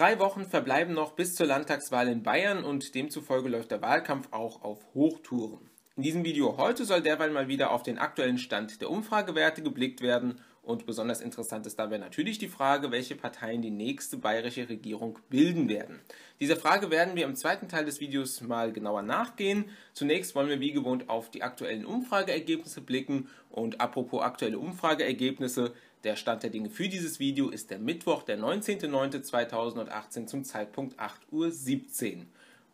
Drei Wochen verbleiben noch bis zur Landtagswahl in Bayern und demzufolge läuft der Wahlkampf auch auf Hochtouren. In diesem Video heute soll derweil mal wieder auf den aktuellen Stand der Umfragewerte geblickt werden und besonders interessant ist dabei natürlich die Frage, welche Parteien die nächste bayerische Regierung bilden werden. Dieser Frage werden wir im zweiten Teil des Videos mal genauer nachgehen. Zunächst wollen wir wie gewohnt auf die aktuellen Umfrageergebnisse blicken und apropos aktuelle Umfrageergebnisse, der Stand der Dinge für dieses Video ist der Mittwoch, der 19.09.2018 zum Zeitpunkt 8.17 Uhr.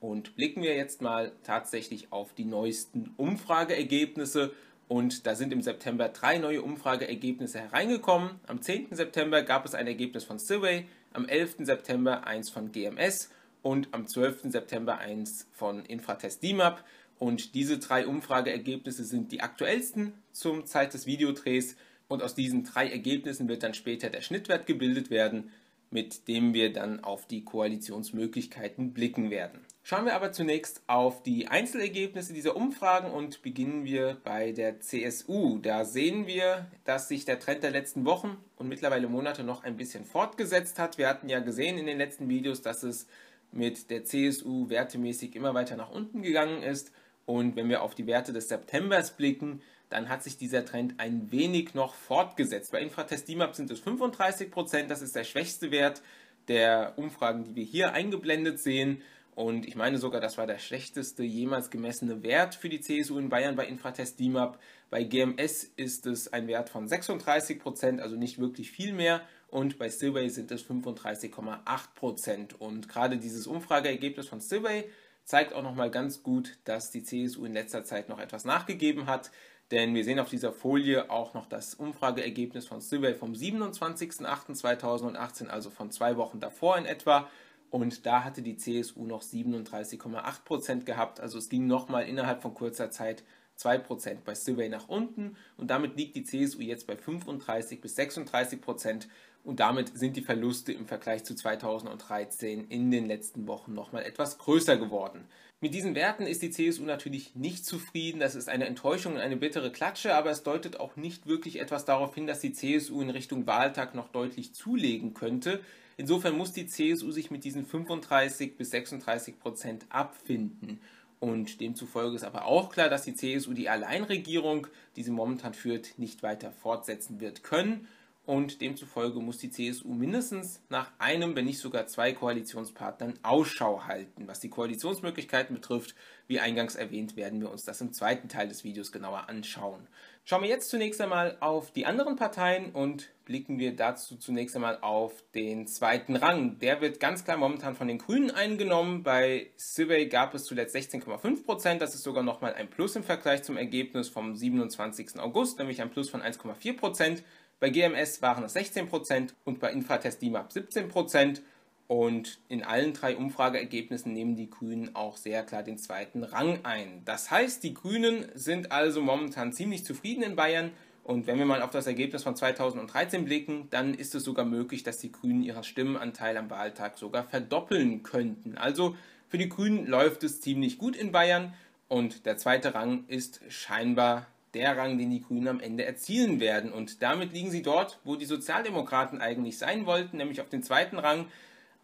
Und blicken wir jetzt mal tatsächlich auf die neuesten Umfrageergebnisse. Und da sind im September drei neue Umfrageergebnisse hereingekommen. Am 10. September gab es ein Ergebnis von Survey, am 11. September eins von GMS und am 12. September eins von Infratest DIMAP. Und diese drei Umfrageergebnisse sind die aktuellsten zum Zeit des Videodrehs. Und aus diesen drei Ergebnissen wird dann später der Schnittwert gebildet werden, mit dem wir dann auf die Koalitionsmöglichkeiten blicken werden. Schauen wir aber zunächst auf die Einzelergebnisse dieser Umfragen und beginnen wir bei der CSU. Da sehen wir, dass sich der Trend der letzten Wochen und mittlerweile Monate noch ein bisschen fortgesetzt hat. Wir hatten ja gesehen in den letzten Videos, dass es mit der CSU wertemäßig immer weiter nach unten gegangen ist. Und wenn wir auf die Werte des Septembers blicken, dann hat sich dieser Trend ein wenig noch fortgesetzt. Bei Infratest DIMAP sind es 35 Prozent, das ist der schwächste Wert der Umfragen, die wir hier eingeblendet sehen. Und ich meine sogar, das war der schlechteste jemals gemessene Wert für die CSU in Bayern bei Infratest DIMAP. Bei GMS ist es ein Wert von 36 Prozent, also nicht wirklich viel mehr. Und bei Silway sind es 35,8 Prozent. Und gerade dieses Umfrageergebnis von Silway zeigt auch nochmal ganz gut, dass die CSU in letzter Zeit noch etwas nachgegeben hat. Denn wir sehen auf dieser Folie auch noch das Umfrageergebnis von Silway vom 27.08.2018, also von zwei Wochen davor in etwa. Und da hatte die CSU noch 37,8 Prozent gehabt. Also es ging nochmal innerhalb von kurzer Zeit 2 Prozent bei Silvey nach unten. Und damit liegt die CSU jetzt bei 35 bis 36 Prozent. Und damit sind die Verluste im Vergleich zu 2013 in den letzten Wochen nochmal etwas größer geworden. Mit diesen Werten ist die CSU natürlich nicht zufrieden. Das ist eine Enttäuschung und eine bittere Klatsche, aber es deutet auch nicht wirklich etwas darauf hin, dass die CSU in Richtung Wahltag noch deutlich zulegen könnte. Insofern muss die CSU sich mit diesen 35 bis 36 Prozent abfinden. Und demzufolge ist aber auch klar, dass die CSU die Alleinregierung, die sie momentan führt, nicht weiter fortsetzen wird können. Und demzufolge muss die CSU mindestens nach einem, wenn nicht sogar zwei Koalitionspartnern Ausschau halten. Was die Koalitionsmöglichkeiten betrifft, wie eingangs erwähnt, werden wir uns das im zweiten Teil des Videos genauer anschauen. Schauen wir jetzt zunächst einmal auf die anderen Parteien und blicken wir dazu zunächst einmal auf den zweiten Rang. Der wird ganz klar momentan von den Grünen eingenommen. Bei Survey gab es zuletzt 16,5 Prozent. Das ist sogar nochmal ein Plus im Vergleich zum Ergebnis vom 27. August, nämlich ein Plus von 1,4 Prozent. Bei GMS waren es 16 Prozent und bei Infratest DIMAP 17 Prozent. Und in allen drei Umfrageergebnissen nehmen die Grünen auch sehr klar den zweiten Rang ein. Das heißt, die Grünen sind also momentan ziemlich zufrieden in Bayern. Und wenn wir mal auf das Ergebnis von 2013 blicken, dann ist es sogar möglich, dass die Grünen ihren Stimmenanteil am Wahltag sogar verdoppeln könnten. Also für die Grünen läuft es ziemlich gut in Bayern. Und der zweite Rang ist scheinbar der Rang, den die Grünen am Ende erzielen werden. Und damit liegen sie dort, wo die Sozialdemokraten eigentlich sein wollten, nämlich auf den zweiten Rang.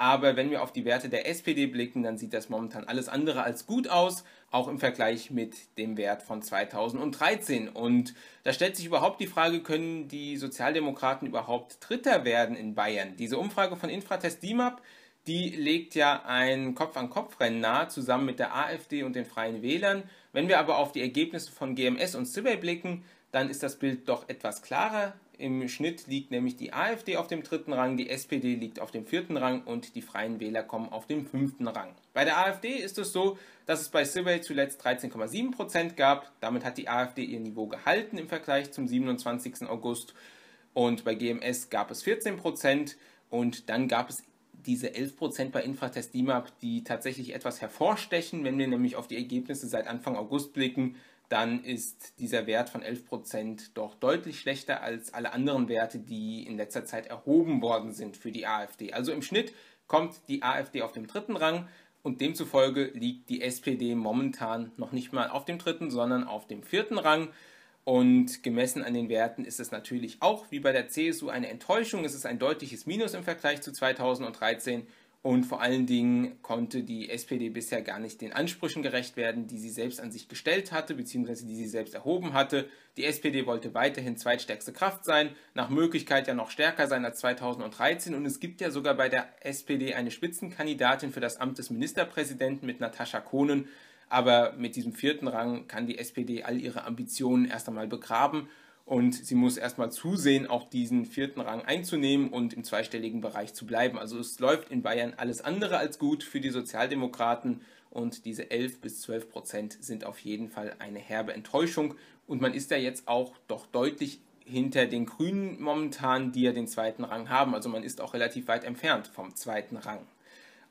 Aber wenn wir auf die Werte der SPD blicken, dann sieht das momentan alles andere als gut aus, auch im Vergleich mit dem Wert von 2013. Und da stellt sich überhaupt die Frage, können die Sozialdemokraten überhaupt Dritter werden in Bayern? Diese Umfrage von Infratest DIMAP, die legt ja ein Kopf-an-Kopf-Rennen nahe, zusammen mit der AfD und den Freien Wählern. Wenn wir aber auf die Ergebnisse von GMS und Cibey blicken, dann ist das Bild doch etwas klarer. Im Schnitt liegt nämlich die AfD auf dem dritten Rang, die SPD liegt auf dem vierten Rang und die Freien Wähler kommen auf den fünften Rang. Bei der AfD ist es so, dass es bei Survey zuletzt 13,7% gab. Damit hat die AfD ihr Niveau gehalten im Vergleich zum 27. August. Und bei GMS gab es 14% und dann gab es diese 11% bei Infratest DIMAP, die tatsächlich etwas hervorstechen, wenn wir nämlich auf die Ergebnisse seit Anfang August blicken dann ist dieser Wert von 11% doch deutlich schlechter als alle anderen Werte, die in letzter Zeit erhoben worden sind für die AfD. Also im Schnitt kommt die AfD auf dem dritten Rang und demzufolge liegt die SPD momentan noch nicht mal auf dem dritten, sondern auf dem vierten Rang. Und gemessen an den Werten ist es natürlich auch wie bei der CSU eine Enttäuschung. Es ist ein deutliches Minus im Vergleich zu 2013 Und vor allen Dingen konnte die SPD bisher gar nicht den Ansprüchen gerecht werden, die sie selbst an sich gestellt hatte, beziehungsweise die sie selbst erhoben hatte. Die SPD wollte weiterhin zweitstärkste Kraft sein, nach Möglichkeit ja noch stärker sein als 2013. Und es gibt ja sogar bei der SPD eine Spitzenkandidatin für das Amt des Ministerpräsidenten mit Natascha Kohnen. Aber mit diesem vierten Rang kann die SPD all ihre Ambitionen erst einmal begraben und sie muss erstmal zusehen, auch diesen vierten Rang einzunehmen und im zweistelligen Bereich zu bleiben. Also es läuft in Bayern alles andere als gut für die Sozialdemokraten und diese 11 bis 12 Prozent sind auf jeden Fall eine herbe Enttäuschung. Und man ist da jetzt auch doch deutlich hinter den Grünen momentan, die ja den zweiten Rang haben. Also man ist auch relativ weit entfernt vom zweiten Rang.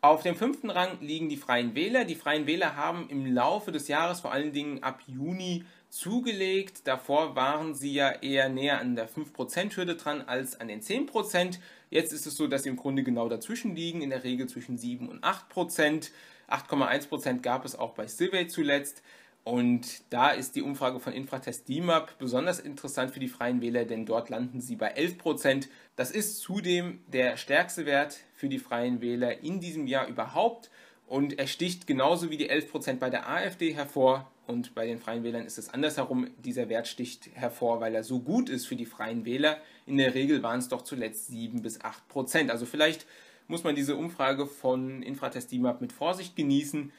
Auf dem fünften Rang liegen die Freien Wähler. Die Freien Wähler haben im Laufe des Jahres, vor allen Dingen ab Juni, zugelegt. Davor waren sie ja eher näher an der 5%-Hürde dran als an den 10%. Jetzt ist es so, dass sie im Grunde genau dazwischen liegen, in der Regel zwischen 7 und 8%. 8,1% gab es auch bei Silvey zuletzt. Und da ist die Umfrage von Infratest DIMAP besonders interessant für die Freien Wähler, denn dort landen sie bei 11%. Das ist zudem der stärkste Wert für die Freien Wähler in diesem Jahr überhaupt. Und er sticht genauso wie die 11% bei der AfD hervor. Und bei den Freien Wählern ist es andersherum. Dieser Wert sticht hervor, weil er so gut ist für die Freien Wähler. In der Regel waren es doch zuletzt 7 bis 8%. Also vielleicht muss man diese Umfrage von Infratest DIMAP mit Vorsicht genießen,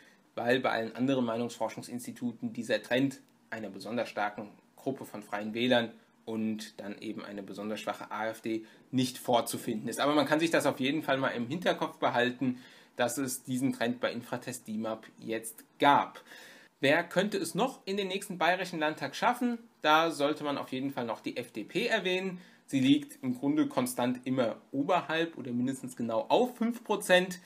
weil bei allen anderen Meinungsforschungsinstituten dieser Trend einer besonders starken Gruppe von Freien Wählern und dann eben eine besonders schwache AfD nicht vorzufinden ist. Aber man kann sich das auf jeden Fall mal im Hinterkopf behalten dass es diesen Trend bei Infratest DIMAP jetzt gab. Wer könnte es noch in den nächsten Bayerischen Landtag schaffen? Da sollte man auf jeden Fall noch die FDP erwähnen. Sie liegt im Grunde konstant immer oberhalb oder mindestens genau auf 5%.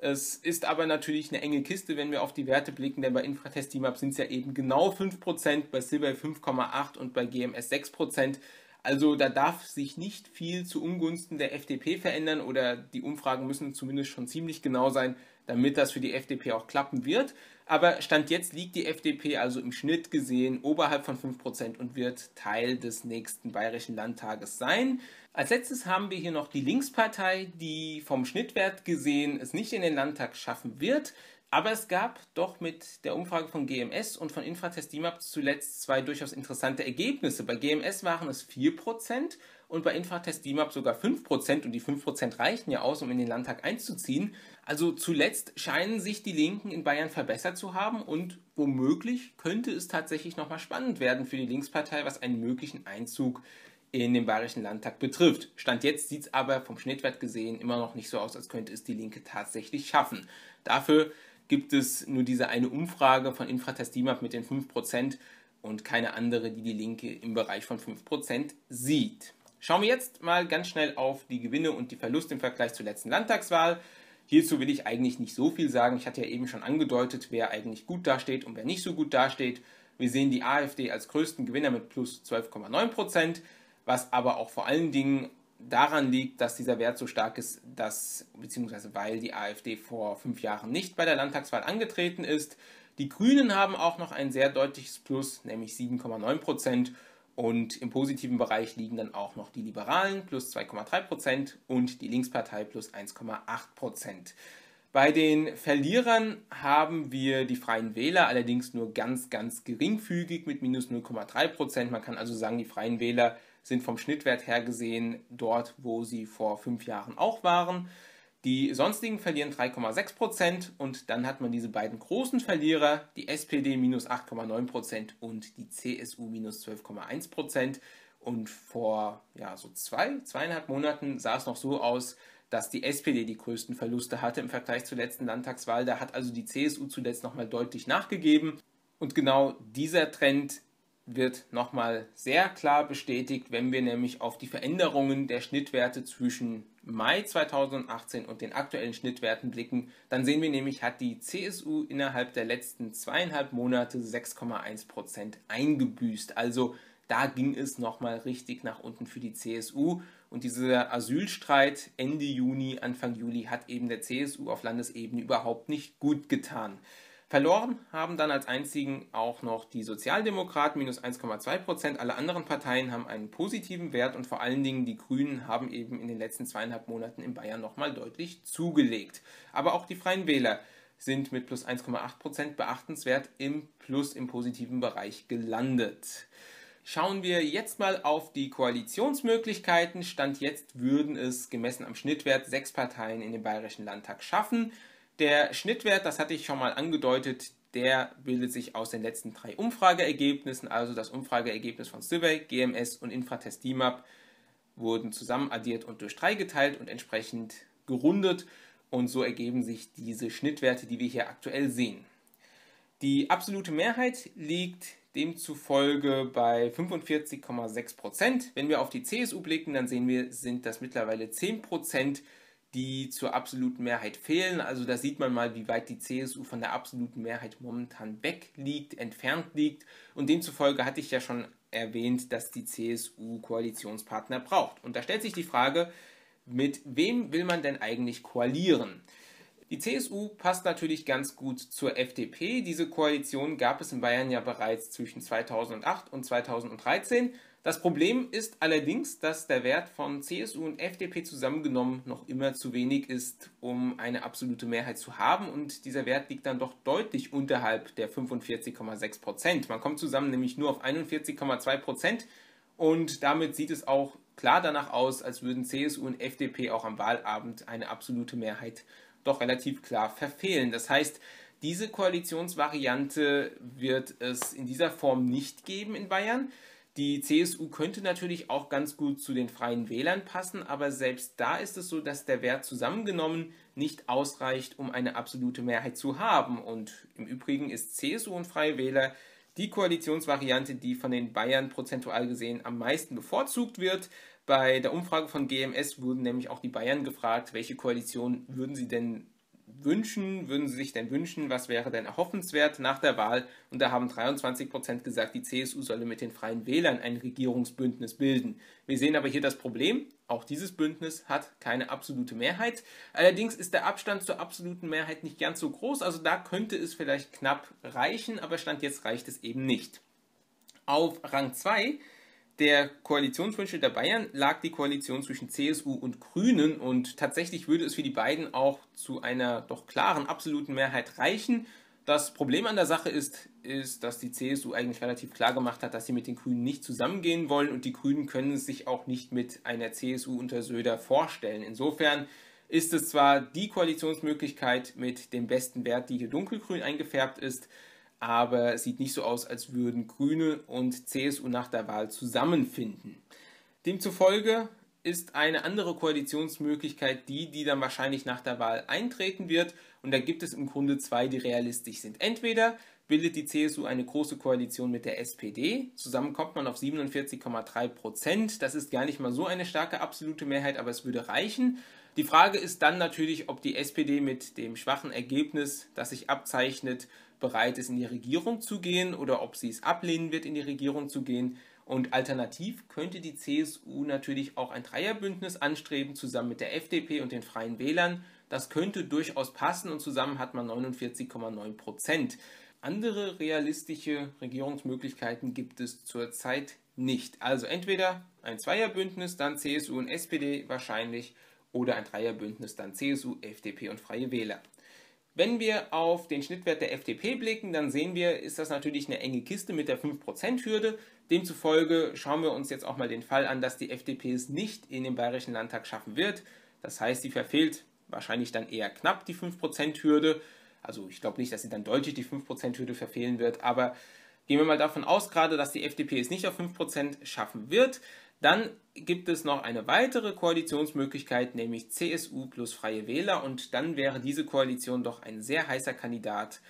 Es ist aber natürlich eine enge Kiste, wenn wir auf die Werte blicken, denn bei Infratest DIMAP sind es ja eben genau 5%, bei Silber 5,8% und bei GMS 6%. Also da darf sich nicht viel zu Ungunsten der FDP verändern oder die Umfragen müssen zumindest schon ziemlich genau sein, damit das für die FDP auch klappen wird. Aber Stand jetzt liegt die FDP also im Schnitt gesehen oberhalb von 5% und wird Teil des nächsten Bayerischen Landtages sein. Als letztes haben wir hier noch die Linkspartei, die vom Schnittwert gesehen es nicht in den Landtag schaffen wird. Aber es gab doch mit der Umfrage von GMS und von Infratest DIMAP zuletzt zwei durchaus interessante Ergebnisse. Bei GMS waren es 4% und bei Infratest DIMAP sogar 5% und die 5% reichen ja aus, um in den Landtag einzuziehen. Also zuletzt scheinen sich die Linken in Bayern verbessert zu haben und womöglich könnte es tatsächlich nochmal spannend werden für die Linkspartei, was einen möglichen Einzug in den Bayerischen Landtag betrifft. Stand jetzt sieht es aber vom Schnittwert gesehen immer noch nicht so aus, als könnte es die Linke tatsächlich schaffen. Dafür gibt es nur diese eine Umfrage von Infratest DIMAP mit den 5% und keine andere, die die Linke im Bereich von 5% sieht. Schauen wir jetzt mal ganz schnell auf die Gewinne und die Verluste im Vergleich zur letzten Landtagswahl. Hierzu will ich eigentlich nicht so viel sagen. Ich hatte ja eben schon angedeutet, wer eigentlich gut dasteht und wer nicht so gut dasteht. Wir sehen die AfD als größten Gewinner mit plus 12,9%, was aber auch vor allen Dingen daran liegt, dass dieser Wert so stark ist, dass, beziehungsweise weil die AfD vor fünf Jahren nicht bei der Landtagswahl angetreten ist. Die Grünen haben auch noch ein sehr deutliches Plus, nämlich 7,9 Prozent. Und im positiven Bereich liegen dann auch noch die Liberalen plus 2,3 Prozent und die Linkspartei plus 1,8 Prozent. Bei den Verlierern haben wir die Freien Wähler, allerdings nur ganz, ganz geringfügig mit minus 0,3 Prozent. Man kann also sagen, die Freien Wähler sind vom Schnittwert her gesehen dort, wo sie vor fünf Jahren auch waren. Die sonstigen verlieren 3,6 Prozent und dann hat man diese beiden großen Verlierer, die SPD minus 8,9 Prozent und die CSU minus 12,1 Prozent. Und vor ja, so zwei, zweieinhalb Monaten sah es noch so aus, dass die SPD die größten Verluste hatte im Vergleich zur letzten Landtagswahl. Da hat also die CSU zuletzt nochmal deutlich nachgegeben. Und genau dieser Trend wird nochmal sehr klar bestätigt, wenn wir nämlich auf die Veränderungen der Schnittwerte zwischen Mai 2018 und den aktuellen Schnittwerten blicken, dann sehen wir nämlich, hat die CSU innerhalb der letzten zweieinhalb Monate 6,1 Prozent eingebüßt. Also da ging es nochmal richtig nach unten für die CSU. Und dieser Asylstreit Ende Juni, Anfang Juli hat eben der CSU auf Landesebene überhaupt nicht gut getan. Verloren haben dann als einzigen auch noch die Sozialdemokraten minus 1,2 Prozent. Alle anderen Parteien haben einen positiven Wert und vor allen Dingen die Grünen haben eben in den letzten zweieinhalb Monaten in Bayern nochmal deutlich zugelegt. Aber auch die Freien Wähler sind mit plus 1,8 Prozent beachtenswert im Plus im positiven Bereich gelandet. Schauen wir jetzt mal auf die Koalitionsmöglichkeiten. Stand jetzt würden es gemessen am Schnittwert sechs Parteien in den Bayerischen Landtag schaffen. Der Schnittwert, das hatte ich schon mal angedeutet, der bildet sich aus den letzten drei Umfrageergebnissen, also das Umfrageergebnis von Survey, GMS und Infratest DIMAP wurden zusammen addiert und durch drei geteilt und entsprechend gerundet und so ergeben sich diese Schnittwerte, die wir hier aktuell sehen. Die absolute Mehrheit liegt demzufolge bei 45,6 Prozent. Wenn wir auf die CSU blicken, dann sehen wir, sind das mittlerweile 10 Prozent, die zur absoluten Mehrheit fehlen. Also da sieht man mal, wie weit die CSU von der absoluten Mehrheit momentan weg liegt, entfernt liegt. Und demzufolge hatte ich ja schon erwähnt, dass die CSU Koalitionspartner braucht. Und da stellt sich die Frage, mit wem will man denn eigentlich koalieren? Die CSU passt natürlich ganz gut zur FDP. Diese Koalition gab es in Bayern ja bereits zwischen 2008 und 2013. Das Problem ist allerdings, dass der Wert von CSU und FDP zusammengenommen noch immer zu wenig ist, um eine absolute Mehrheit zu haben. Und dieser Wert liegt dann doch deutlich unterhalb der 45,6 Prozent. Man kommt zusammen nämlich nur auf 41,2 Prozent. Und damit sieht es auch klar danach aus, als würden CSU und FDP auch am Wahlabend eine absolute Mehrheit doch relativ klar verfehlen. Das heißt, diese Koalitionsvariante wird es in dieser Form nicht geben in Bayern. Die CSU könnte natürlich auch ganz gut zu den freien Wählern passen, aber selbst da ist es so, dass der Wert zusammengenommen nicht ausreicht, um eine absolute Mehrheit zu haben. Und im Übrigen ist CSU und freie Wähler die Koalitionsvariante, die von den Bayern prozentual gesehen am meisten bevorzugt wird. Bei der Umfrage von GMS wurden nämlich auch die Bayern gefragt, welche Koalition würden sie denn wünschen, würden sie sich denn wünschen, was wäre denn erhoffenswert nach der Wahl? Und da haben 23 Prozent gesagt, die CSU solle mit den Freien Wählern ein Regierungsbündnis bilden. Wir sehen aber hier das Problem, auch dieses Bündnis hat keine absolute Mehrheit. Allerdings ist der Abstand zur absoluten Mehrheit nicht ganz so groß, also da könnte es vielleicht knapp reichen, aber Stand jetzt reicht es eben nicht. Auf Rang 2 der Koalitionswünsche der Bayern lag die Koalition zwischen CSU und Grünen und tatsächlich würde es für die beiden auch zu einer doch klaren absoluten Mehrheit reichen. Das Problem an der Sache ist, ist, dass die CSU eigentlich relativ klar gemacht hat, dass sie mit den Grünen nicht zusammengehen wollen und die Grünen können es sich auch nicht mit einer CSU unter Söder vorstellen. Insofern ist es zwar die Koalitionsmöglichkeit mit dem besten Wert, die hier dunkelgrün eingefärbt ist, aber es sieht nicht so aus, als würden Grüne und CSU nach der Wahl zusammenfinden. Demzufolge ist eine andere Koalitionsmöglichkeit die, die dann wahrscheinlich nach der Wahl eintreten wird. Und da gibt es im Grunde zwei, die realistisch sind. Entweder bildet die CSU eine große Koalition mit der SPD. Zusammen kommt man auf 47,3 Prozent. Das ist gar nicht mal so eine starke absolute Mehrheit, aber es würde reichen. Die Frage ist dann natürlich, ob die SPD mit dem schwachen Ergebnis, das sich abzeichnet, bereit ist, in die Regierung zu gehen oder ob sie es ablehnen wird, in die Regierung zu gehen. Und alternativ könnte die CSU natürlich auch ein Dreierbündnis anstreben, zusammen mit der FDP und den Freien Wählern. Das könnte durchaus passen und zusammen hat man 49,9 Prozent. Andere realistische Regierungsmöglichkeiten gibt es zurzeit nicht. Also entweder ein Zweierbündnis, dann CSU und SPD wahrscheinlich, oder ein Dreierbündnis, dann CSU, FDP und Freie Wähler. Wenn wir auf den Schnittwert der FDP blicken, dann sehen wir, ist das natürlich eine enge Kiste mit der 5%-Hürde. Demzufolge schauen wir uns jetzt auch mal den Fall an, dass die FDP es nicht in den Bayerischen Landtag schaffen wird. Das heißt, sie verfehlt wahrscheinlich dann eher knapp die 5%-Hürde. Also ich glaube nicht, dass sie dann deutlich die 5%-Hürde verfehlen wird, aber gehen wir mal davon aus gerade, dass die FDP es nicht auf 5% schaffen wird. Dann gibt es noch eine weitere Koalitionsmöglichkeit, nämlich CSU plus Freie Wähler. Und dann wäre diese Koalition doch ein sehr heißer Kandidat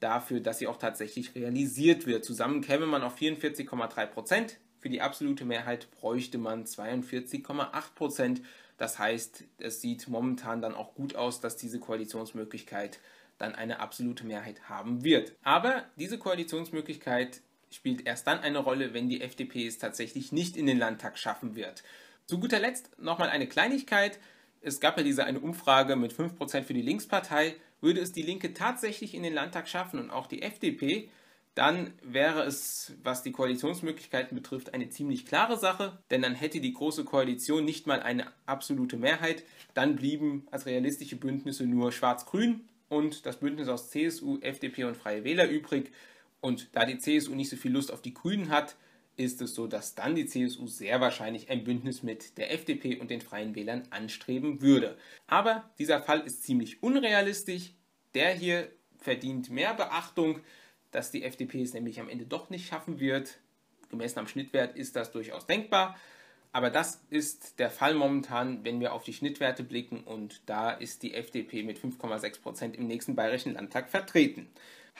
dafür, dass sie auch tatsächlich realisiert wird. Zusammen käme man auf 44,3 Prozent. Für die absolute Mehrheit bräuchte man 42,8 Prozent. Das heißt, es sieht momentan dann auch gut aus, dass diese Koalitionsmöglichkeit dann eine absolute Mehrheit haben wird. Aber diese Koalitionsmöglichkeit spielt erst dann eine Rolle, wenn die FDP es tatsächlich nicht in den Landtag schaffen wird. Zu guter Letzt nochmal eine Kleinigkeit. es gab ja diese eine Umfrage mit 5% für die Linkspartei, würde es die Linke tatsächlich in den Landtag schaffen und auch die FDP, dann wäre es, was die Koalitionsmöglichkeiten betrifft, eine ziemlich klare Sache, denn dann hätte die Große Koalition nicht mal eine absolute Mehrheit, dann blieben als realistische Bündnisse nur Schwarz-Grün und das Bündnis aus CSU, FDP und Freie Wähler übrig. Und da die CSU nicht so viel Lust auf die Grünen hat, ist es so, dass dann die CSU sehr wahrscheinlich ein Bündnis mit der FDP und den Freien Wählern anstreben würde. Aber dieser Fall ist ziemlich unrealistisch. Der hier verdient mehr Beachtung, dass die FDP es nämlich am Ende doch nicht schaffen wird. Gemessen am Schnittwert ist das durchaus denkbar. Aber das ist der Fall momentan, wenn wir auf die Schnittwerte blicken und da ist die FDP mit 5,6 Prozent im nächsten Bayerischen Landtag vertreten.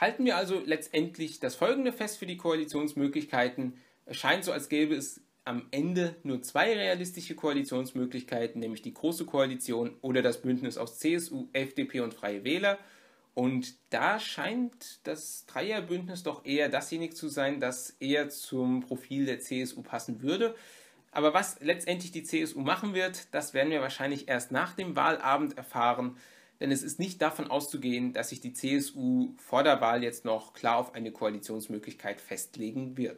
Halten wir also letztendlich das folgende fest für die Koalitionsmöglichkeiten. Es scheint so, als gäbe es am Ende nur zwei realistische Koalitionsmöglichkeiten, nämlich die Große Koalition oder das Bündnis aus CSU, FDP und Freie Wähler. Und da scheint das Dreierbündnis doch eher dasjenige zu sein, das eher zum Profil der CSU passen würde. Aber was letztendlich die CSU machen wird, das werden wir wahrscheinlich erst nach dem Wahlabend erfahren, denn es ist nicht davon auszugehen, dass sich die CSU vor der Wahl jetzt noch klar auf eine Koalitionsmöglichkeit festlegen wird.